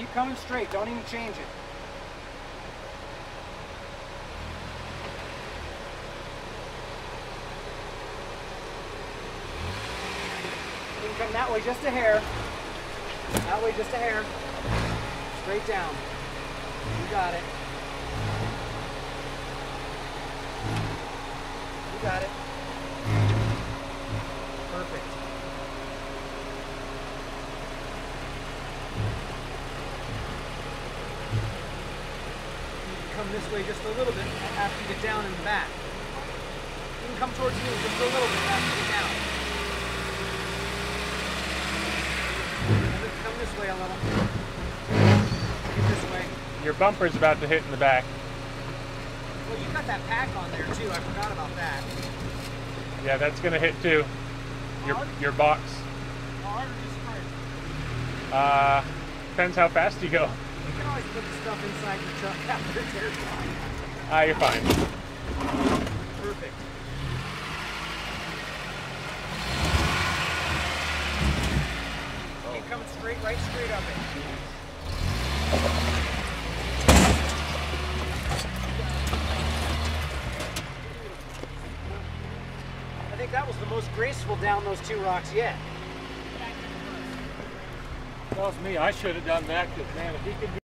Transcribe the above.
Keep coming straight. Don't even change it. You can come that way just a hair. That way just a hair. Straight down. You got it. You got it. Perfect. You can come this way just a little bit after you get down in the back. You can come towards me just a little bit after you get down. Come this way a little. This way. Your bumper's about to hit in the back. Well, you got that pack on there too. I forgot about that. Yeah, that's gonna hit too. Your your box. Hard or just? Uh, depends how fast you go. You can always put the stuff inside your truck after it's airtight. Ah, you're fine. Perfect. Keep coming straight, right straight up it. I think that was the most graceful down those two rocks yet. Tells me I should have done that because man, if he can do